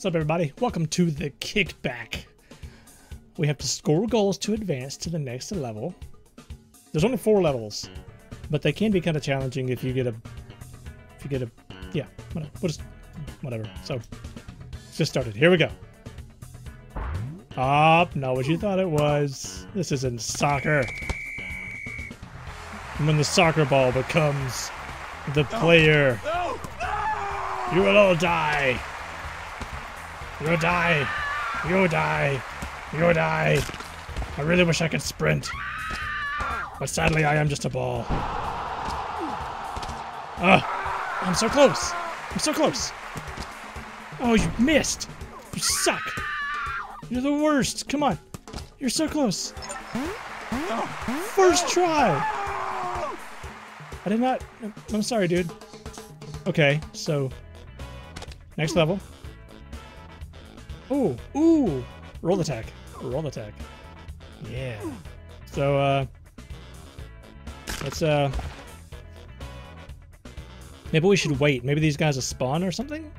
What's up, everybody? Welcome to the kickback. We have to score goals to advance to the next level. There's only four levels, but they can be kind of challenging if you get a, if you get a, yeah, whatever. We'll just, whatever. So, let's just started. Here we go. Up, not what you thought it was. This isn't soccer. And when the soccer ball becomes the player, you will all die. You'll die. You'll die. You'll die. I really wish I could sprint. But sadly, I am just a ball. Ah, I'm so close. I'm so close. Oh, you missed. You suck. You're the worst. Come on. You're so close. First try. I did not. I'm sorry, dude. Okay, so next level. Ooh, ooh, roll attack, roll attack. Yeah. So uh, let's uh, maybe we should wait. Maybe these guys will spawn or something.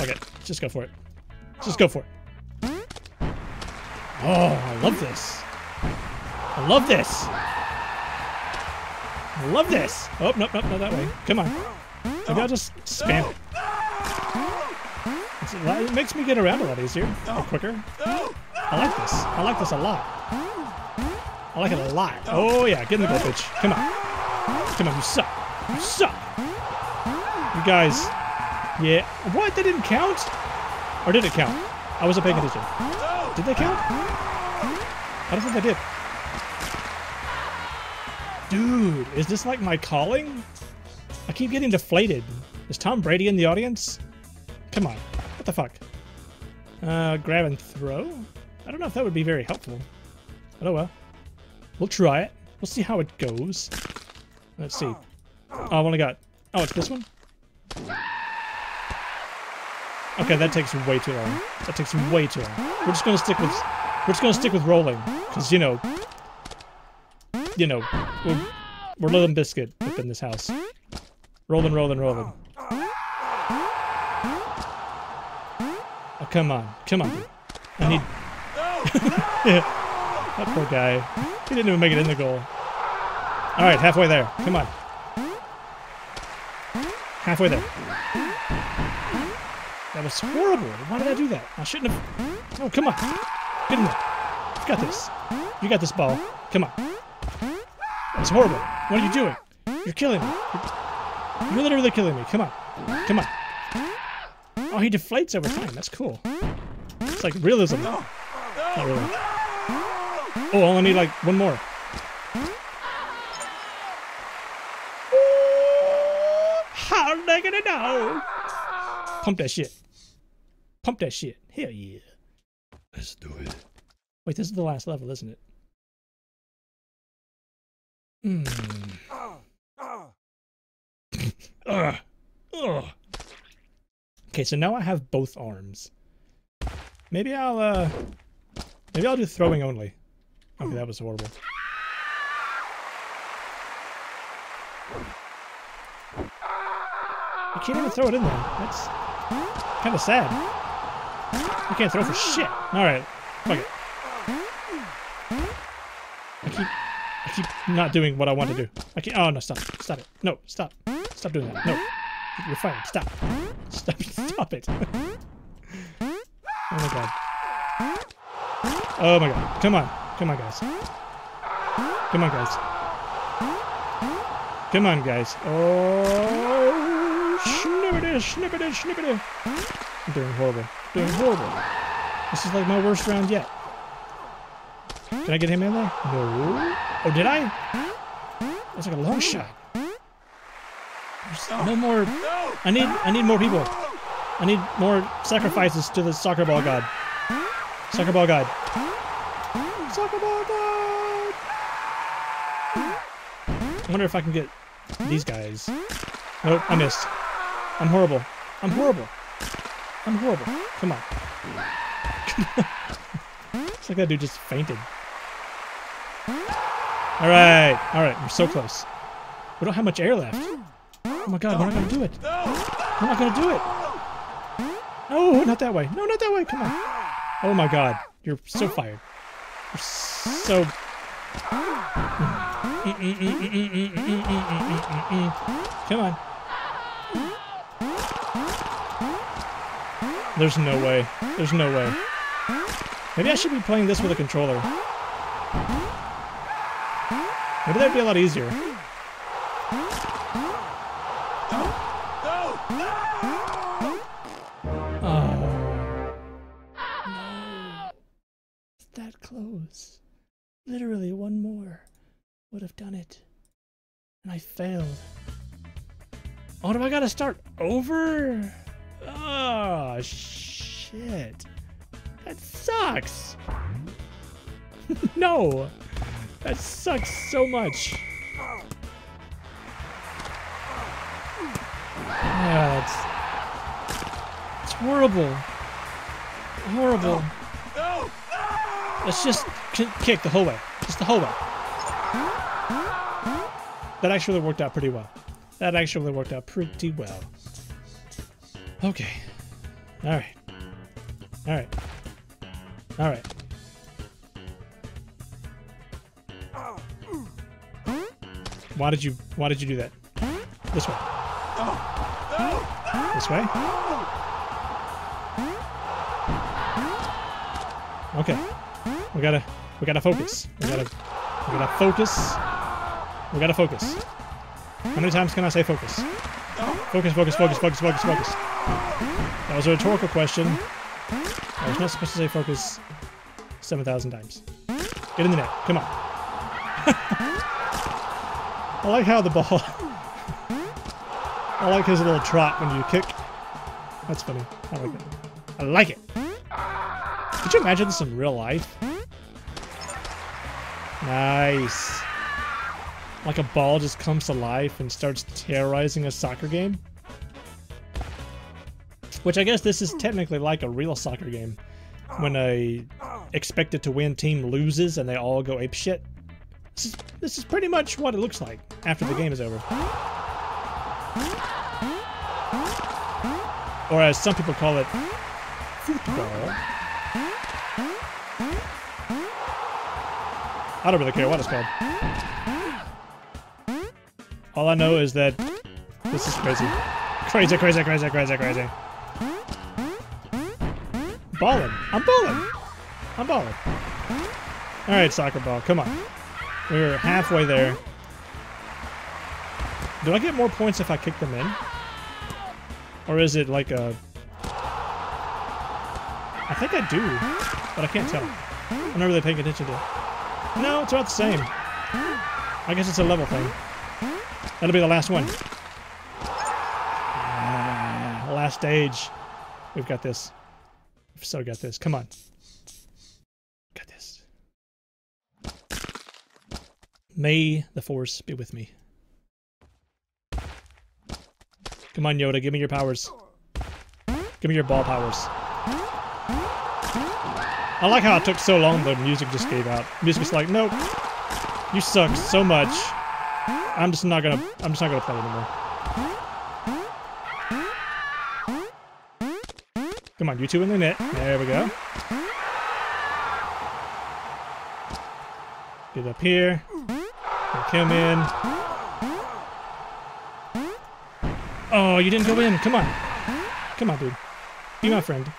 Okay, just go for it. Just go for it. Oh, I love this. I love this. I love this. Oh, nope, nope, not that way. Come on. Maybe I'll just spam it. It makes me get around a lot easier, or quicker. I like this. I like this a lot. I like it a lot. Oh yeah, get in the goal, bitch. Come on. Come on, you suck. You suck. You guys. Yeah. What? That didn't count? Or did it count? I wasn't paying attention. Did they count? I don't think they did. Dude, is this like my calling? I keep getting deflated. Is Tom Brady in the audience? Come on. What the fuck? Uh, grab and throw? I don't know if that would be very helpful. But oh well. We'll try it. We'll see how it goes. Let's see. Oh, I've only got... Oh, it's this one? Okay, that takes way too long. That takes way too long. We're just gonna stick with... We're just gonna stick with rolling. Because, you know... You know, we're, we're Little Biscuit up in this house. Rolling, rolling, rolling. Come on. Come on. I need... that poor guy. He didn't even make it in the goal. Alright, halfway there. Come on. Halfway there. That was horrible. Why did I do that? I shouldn't have... Oh, come on. Get in there. You got this. You got this ball. Come on. That's horrible. What are you doing? You're killing me. You're literally killing me. Come on. Come on. Oh, he deflates over time. That's cool. It's like realism. Not really. Oh, I only need like one more. How are they gonna know? Pump that shit. Pump that shit. Hell yeah. Let's do it. Wait, this is the last level, isn't it? Hmm. Ugh. Ugh. Okay, so now I have both arms. Maybe I'll uh maybe I'll do throwing only. Okay, that was horrible. You can't even throw it in there. That's kind of sad. You can't throw for shit. All right, fuck it. I keep, I keep not doing what I want to do. I keep. Oh no! Stop! Stop it! No! Stop! Stop doing that! No! You're fired! Stop! Stop! Stop it! oh my god! Oh my god! Come on! Come on, guys! Come on, guys! Come on, guys! Oh! Snippity! Snippity! Snippity! I'm doing horrible. Doing horrible. This is like my worst round yet. Can I get him in there? No. Oh, did I? That's like a long shot. No more. I need. I need more people. I need more sacrifices to the soccer ball god. Soccer ball god. Soccer ball god. I wonder if I can get these guys. Nope, I missed. I'm horrible. I'm horrible. I'm horrible. Come on. it's like that dude just fainted. All right, all right, we're so close. We don't have much air left. Oh my god, we're not gonna do it. We're not gonna do it. Oh, not that way. No, not that way. Come on. Oh my god. You're so fired. You're so... Come on. There's no way. There's no way. Maybe I should be playing this with a controller. Maybe that'd be a lot easier. Literally one more would have done it. And I failed. Oh, do I gotta start over? Oh, shit. That sucks. no. That sucks so much. Yeah, it's, it's horrible. Horrible. Let's just kick the whole way. Just the whole way. That actually worked out pretty well. That actually worked out pretty well. Okay. Alright. Alright. Alright. Why did you why did you do that? This way. This way? Okay. We gotta we gotta focus. We gotta we gotta focus. We gotta focus. How many times can I say focus? Focus, focus, focus, focus, focus, focus. That was a rhetorical question. I was not supposed to say focus 7,000 times. Get in the net. Come on. I like how the ball... I like his little trot when you kick. That's funny. I like it. I like it. Could you imagine this in real life? Nice. Like a ball just comes to life and starts terrorizing a soccer game? Which I guess this is technically like a real soccer game. When a expected to win team loses and they all go ape shit. This is, this is pretty much what it looks like after the game is over. Or as some people call it, football. I don't really care what it's called. All I know is that this is crazy. Crazy, crazy, crazy, crazy, crazy. Balling. I'm balling. I'm balling. All right, soccer ball. Come on. We're halfway there. Do I get more points if I kick them in? Or is it like a... I think I do, but I can't tell. I'm not really paying attention to it. No, it's about the same. I guess it's a level thing. That'll be the last one. Ah, last stage. We've got this. We've so got this. Come on. Got this. May the force be with me. Come on, Yoda. Give me your powers. Give me your ball powers. I like how it took so long the music just gave out. Music was like, nope. You suck so much. I'm just not gonna I'm just not gonna play anymore. Come on, you two in the net. There we go. Get up here. Come in. Oh, you didn't go in. Come on. Come on, dude. Be my friend.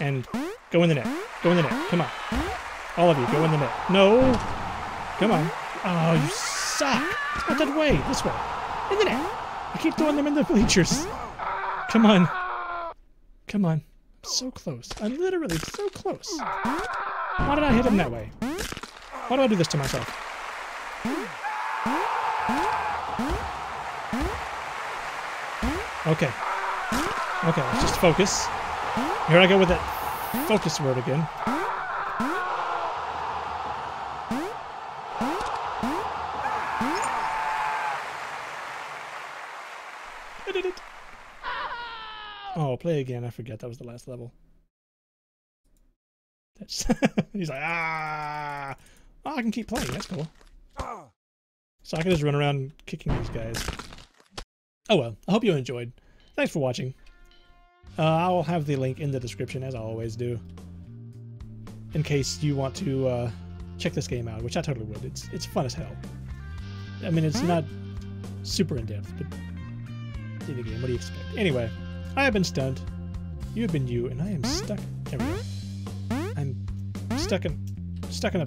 And go in the net. Go in the net. Come on. All of you, go in the net. No. Come on. Oh, you suck. Not that way. This way. In the net. I keep throwing them in the bleachers. Come on. Come on. I'm so close. I'm literally so close. Why did I hit him that way? Why do I do this to myself? Okay. Okay, let's just focus. Here I go with that focus word again. I did it. Oh, play again. I forget that was the last level. That's He's like, ah. Oh, I can keep playing. That's cool. So I can just run around kicking these guys. Oh well, I hope you enjoyed. Thanks for watching. Uh, I'll have the link in the description as I always do, in case you want to uh, check this game out, which I totally would. It's it's fun as hell. I mean, it's not super in depth, but in the game, what do you expect? Anyway, I have been Stunt. You have been you, and I am stuck. Go. I'm stuck in stuck in a.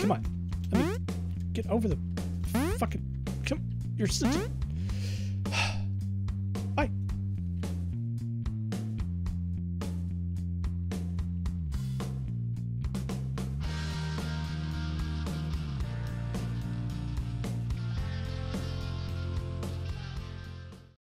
Come on, let me get over the fucking. Come, you're such a